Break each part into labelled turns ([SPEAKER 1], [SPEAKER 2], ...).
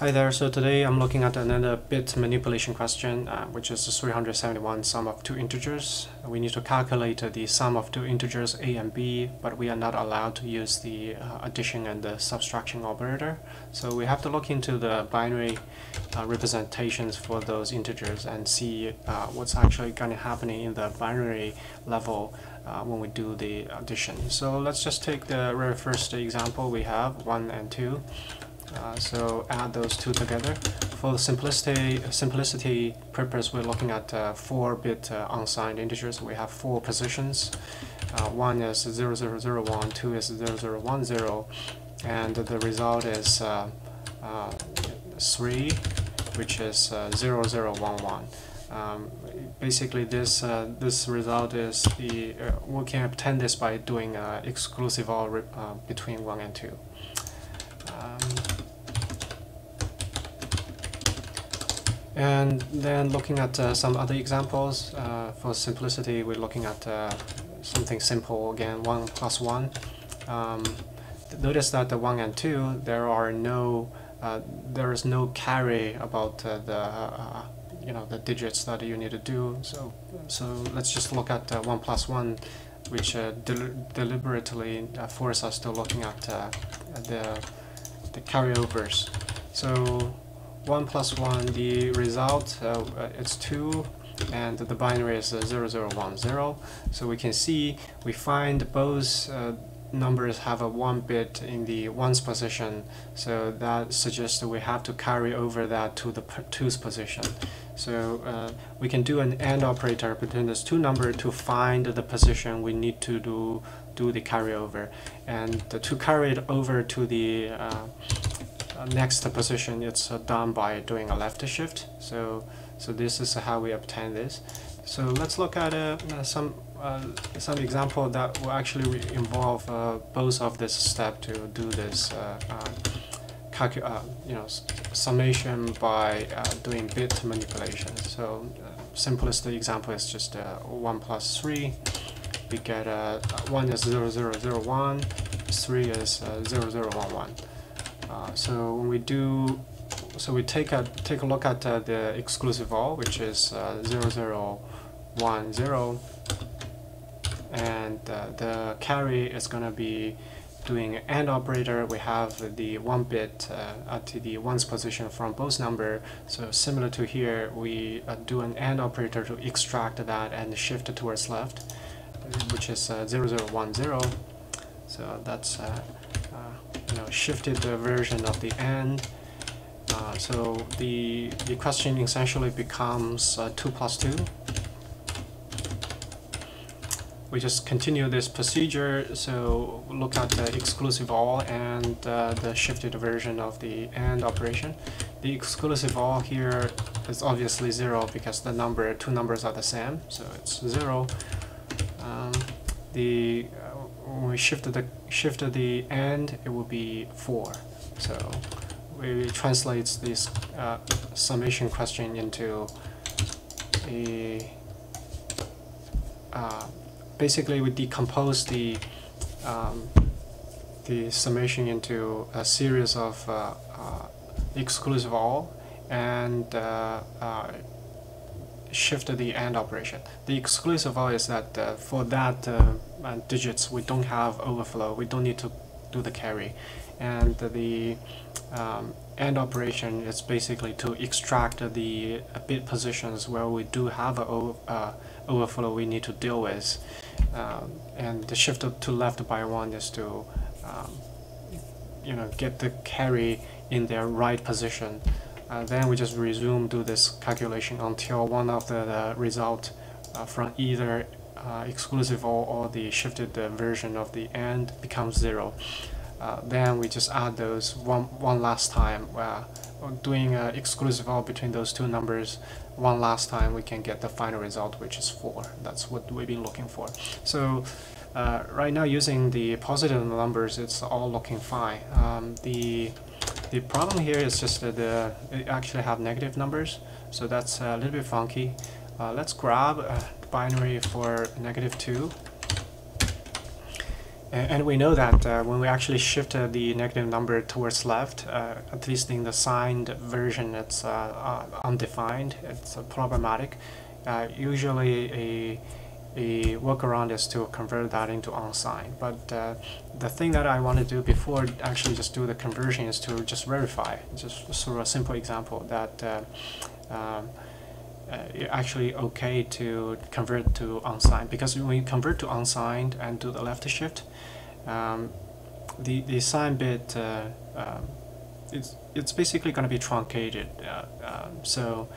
[SPEAKER 1] Hi there, so today I'm looking at another bit manipulation question, uh, which is the 371 sum of two integers. We need to calculate the sum of two integers a and b, but we are not allowed to use the uh, addition and the subtraction operator. So we have to look into the binary uh, representations for those integers and see uh, what's actually going to happen in the binary level uh, when we do the addition. So let's just take the very first example we have, 1 and 2. Uh, so add those two together. For simplicity simplicity purpose, we're looking at 4-bit uh, uh, unsigned integers. We have four positions. Uh, one is 0001, two is 0010, and the result is 3, which is 0011. Um, basically, this this result is the we can obtain this by doing exclusive OR between one and two. And then looking at uh, some other examples, uh, for simplicity, we're looking at uh, something simple again, 1 plus 1. Um, notice that the 1 and 2, there are no, uh, there is no carry about uh, the, uh, you know, the digits that you need to do. So, so let's just look at 1 plus 1, which del deliberately force us to looking at the, the carryovers. So 1 plus 1, the result uh, uh is 2 and the binary is uh, 0010. So we can see we find both uh, numbers have a 1 bit in the 1's position so that suggests that we have to carry over that to the 2's position. So uh, we can do an AND operator between those two numbers to find the position we need to do do the carryover and to carry it over to the uh, uh, next position it's uh, done by doing a left shift. So so this is how we obtain this. So let's look at uh, some uh, some example that will actually involve uh, both of this step to do this uh, you know summation by doing bit manipulation. So simplest example is just 1 plus 3 we get 1 is 0001 3 is 0011 uh, so when we do, so we take a take a look at uh, the exclusive OR, which is uh, 0010, and uh, the carry is going to be doing an AND operator. We have the one bit uh, at the ones position from both number. So similar to here, we do an AND operator to extract that and shift it towards left, which is 0010. So that's you know shifted the version of the AND. Uh, so the the question essentially becomes uh, two plus two. We just continue this procedure. So look at the exclusive OR and uh, the shifted version of the AND operation. The exclusive OR here is obviously zero because the number two numbers are the same, so it's zero. Um, the when we shift the shift the AND, it will be four. So we translate this uh, summation question into a uh, basically we decompose the um, the summation into a series of uh, uh exclusive OR and uh, uh, shift the AND operation. The exclusive OR is that for that uh, digits, we don't have overflow. We don't need to do the carry. And the um, operation is basically to extract the bit positions where we do have an uh, overflow we need to deal with. Um, and the shift to left by one is to um, you know get the carry in their right position. Uh, then we just resume do this calculation until one of the, the result uh, from either uh, exclusive OR, or the shifted uh, version of the AND becomes zero. Uh, then we just add those one, one last time. Uh, doing uh, exclusive OR between those two numbers one last time we can get the final result which is 4. That's what we've been looking for. So uh, right now using the positive numbers it's all looking fine. Um, the the problem here is just that it actually have negative numbers so that's a little bit funky. Uh, let's grab binary for negative 2 and we know that uh, when we actually shift uh, the negative number towards left, uh, at least in the signed version, it's uh, uh, undefined. It's problematic. usually, a a workaround is to convert that into unsigned. But the thing that I want to do before actually just do the conversion is to just verify. Just sort of a simple example that. Um, uh, actually okay to convert to unsigned because when you convert to unsigned and do the left shift, um, the the sign bit uh, uh, it's it's basically going to be truncated. Uh, um, so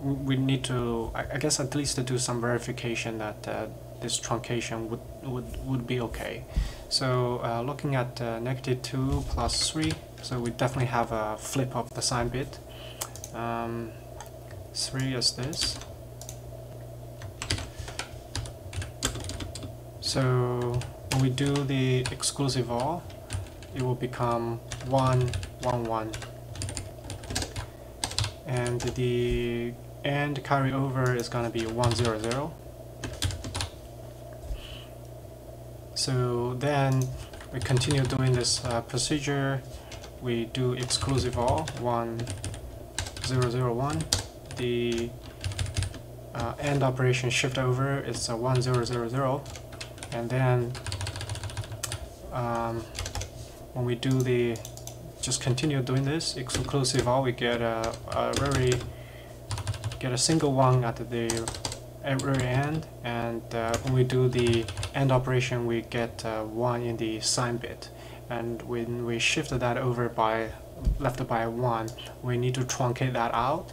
[SPEAKER 1] we need to, I, I, guess, at least to do some verification that uh, this truncation would would would be okay. So uh, looking at negative two plus three, so we definitely have a flip of the sign bit. Um, 3 is this. So when we do the exclusive OR, it will become 1, 1, 1. And the AND carryover is going to be 1, 0, 0. So then we continue doing this uh, procedure. We do exclusive OR 1, 0, 0, 1 the uh, AND operation shift over is a 1000 and then um, when we do the just continue doing this exclusive OR we get a, a very get a single one at the very end. And uh, when we do the AND operation we get uh, one in the sign bit. And when we shift that over by left by one we need to truncate that out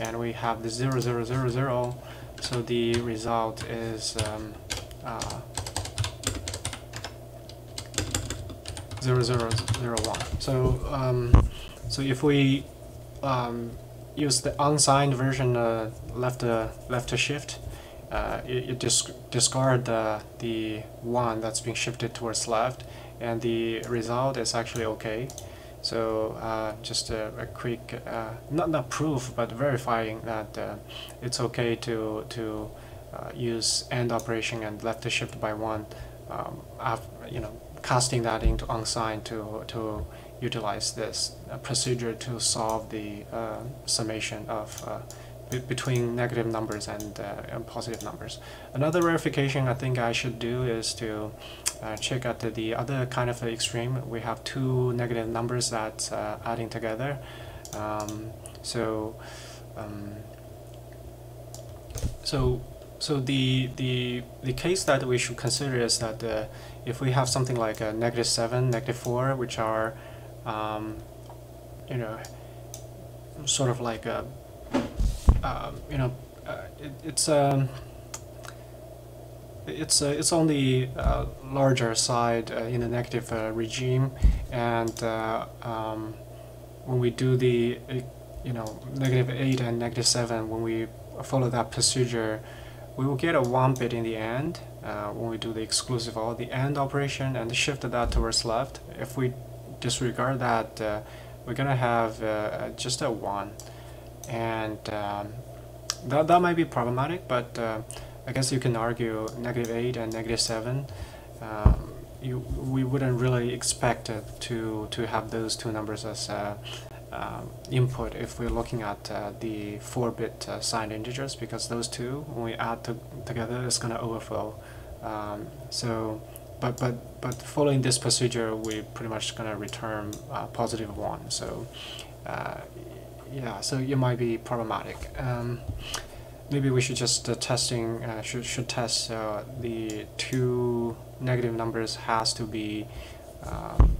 [SPEAKER 1] and we have the 0, 0, 0, 0 so the result is um, uh, 0, 0, 0, 1 so um, so if we um, use the unsigned version uh, left uh, left shift uh, it, it disc discard the, the one that's being shifted towards left. And the result is actually okay so uh, just a, a quick, uh, not not proof, but verifying that uh, it's okay to to uh, use AND operation and left shift by one, um, after, you know, casting that into unsigned to to utilize this uh, procedure to solve the uh, summation of between negative numbers and, and positive numbers. Another verification I think I should do is to uh, check out the, the, other kind of extreme. We have two negative numbers that uh, adding together. Um, so, um, so, so the the the case that we should consider is that uh, if we have something like a negative seven, negative four, which are, um, you know, sort of like a, um, you know, uh, it, it's um it's uh, it's on the uh, larger side uh, in the negative uh, regime, and uh, um, when we do the you know negative eight and negative seven, when we follow that procedure, we will get a one bit in the end when we do the exclusive OR the AND operation and shift that towards left. If we disregard that, we're gonna have just a one, and um, that that might be problematic, but I guess you can argue negative 8 and negative 7. Um, you, we wouldn't really expect to, to have those two numbers as uh, uh, input if we're looking at uh, the 4-bit uh, signed integers because those two, when we add to, together, is going to overflow. Um, so, but, but, but following this procedure, we're pretty much going to return uh, positive 1. So, uh, yeah, so it might be problematic. Um, maybe we should just uh, testing uh, should should test uh, the two negative numbers has to be um,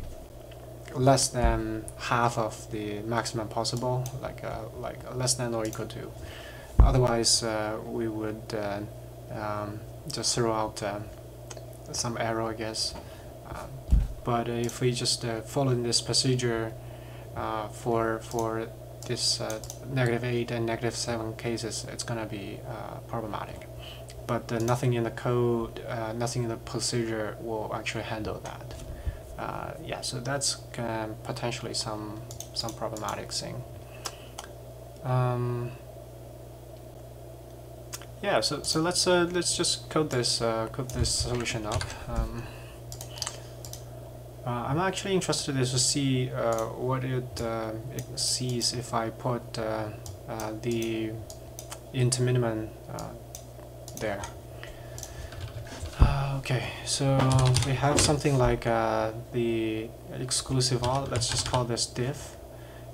[SPEAKER 1] less than half of the maximum possible, like uh, like less than or equal to. Otherwise, uh, we would uh, um, just throw out some error, I guess. Um, but if we just follow this procedure for for this uh, negative 8 and negative 7 cases, it's going to be uh, problematic. But uh, nothing in the code, uh, nothing in the procedure will actually handle that. Uh, yeah, so that's potentially some some problematic thing. Um, yeah, so so let's uh, let's just code this code this solution up. Um, Uh, I'm actually interested to see uh, what it, uh, it, sees if I put uh, uh, the int minimum uh, there. okay, so we have something like the exclusive OR. Let's just call this diff,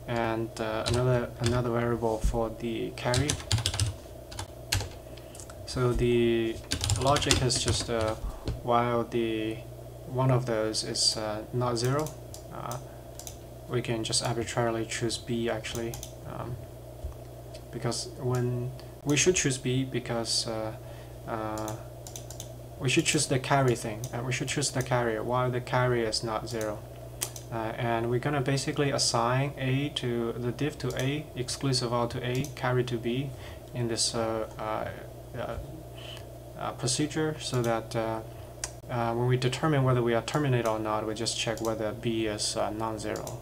[SPEAKER 1] and another another variable for the carry. So the logic is just while the one of those is uh, not zero, uh, we can just arbitrarily choose B actually. Um, because when we should choose B because uh, uh we should choose the carry thing and we should choose the carrier while the carrier is not zero. Uh, and we're gonna basically assign A to the diff to A, exclusive OR to A, carry to B in this uh, procedure so that uh, when we determine whether we are terminated or not, we just check whether b is uh, non-zero.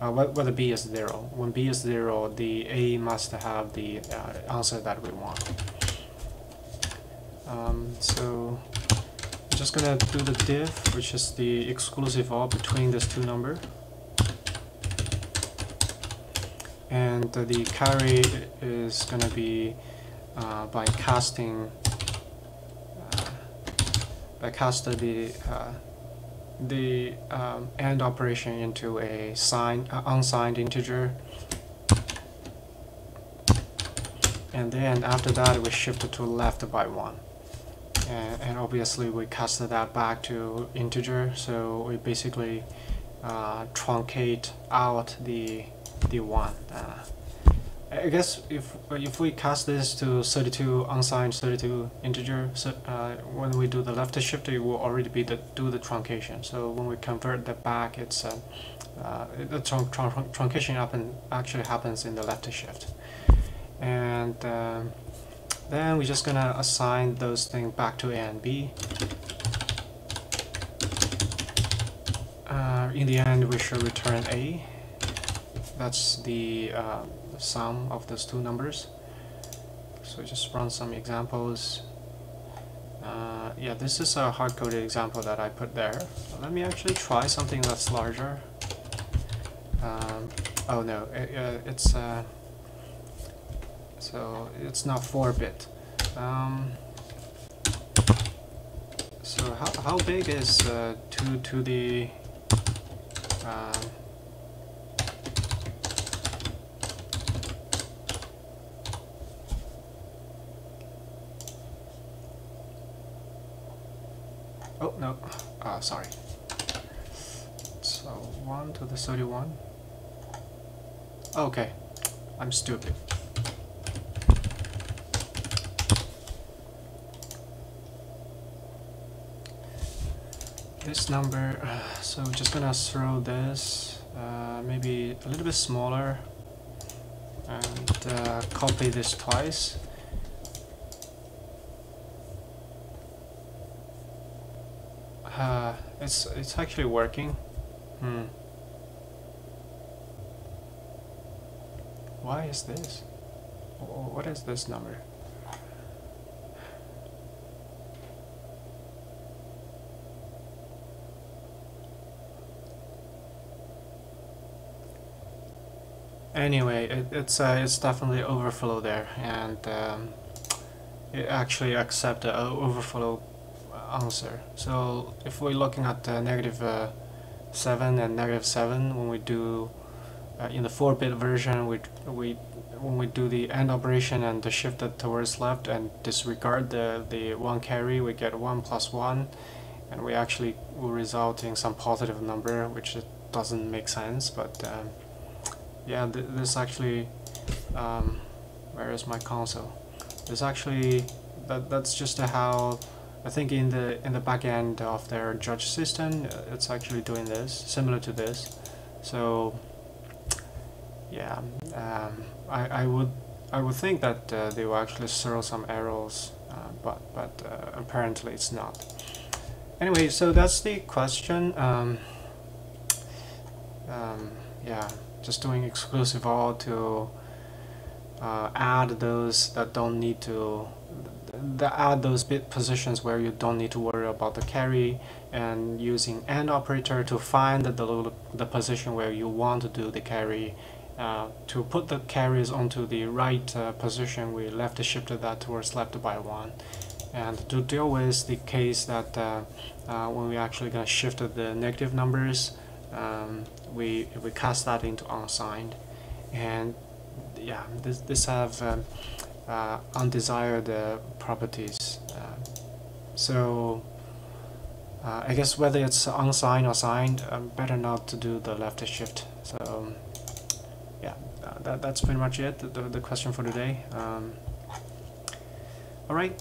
[SPEAKER 1] Uh, whether b is zero. When b is zero, the a must have the uh, answer that we want. Um, so I'm just gonna do the diff, which is the exclusive OR between these two numbers. And the carry is gonna be uh, by casting cast the uh, the um, AND operation into a signed, uh, unsigned integer. And then after that we shift it to left by one. And, and obviously we cast that back to integer. So we basically uh, truncate out the the one uh, I guess if if we cast this to 32 unsigned 32 integer, so uh, when we do the left shift, it will already be the do the truncation. So when we convert that back, it's uh, uh, the trun trun truncation happen actually happens in the left shift, and um, then we're just gonna assign those things back to A and B. Uh, in the end, we should return A. That's the uh, sum of those two numbers. So just run some examples. Uh, yeah, this is a hard-coded example that I put there. Let me actually try something that's larger. Um, oh no, it, uh, it's uh, so it's not 4-bit. Um, so how, how big is uh, 2 to the no. Uh, sorry. So, 1 to the 31. Okay. I'm stupid. This number, uh, so just gonna throw this, uh, maybe a little bit smaller, and uh, copy this twice. Uh, it's it's actually working. Hmm. Why is this? What is this number? Anyway, it, it's uh, it's definitely overflow there, and um, it actually accept the overflow answer. So if we're looking at uh, negative, uh, 7 and negative 7 when we do uh, in the 4-bit version we, we when we do the AND operation and the shift it towards left and disregard the, the 1 carry we get 1 plus 1 and we actually will result in some positive number which doesn't make sense but um, yeah th this actually um, where is my console this actually that that's just how I think in the in the back end of their judge system, uh, it's actually doing this, similar to this. So yeah, um, I I would I would think that uh, they will actually throw some errors, uh, but but uh, apparently it's not. Anyway, so that's the question. Um, um, yeah, just doing exclusive OR to uh, add those that don't need to the add those bit positions where you don't need to worry about the carry and using AND operator to find the, the, the position where you want to do the carry. Uh, to put the carries onto the right uh, position, we left shifted that towards left by one. And to deal with the case that uh, uh when we actually gonna shift the negative numbers, um, we we cast that into unsigned, and yeah, this this have um, uh, undesired uh, properties. so uh, I guess whether it's unsigned or signed, um, better not to do the left shift. So um, yeah, that, that's pretty much it, the, the question for today. Um, all right.